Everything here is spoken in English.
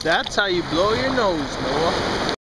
That's how you blow your nose, Noah.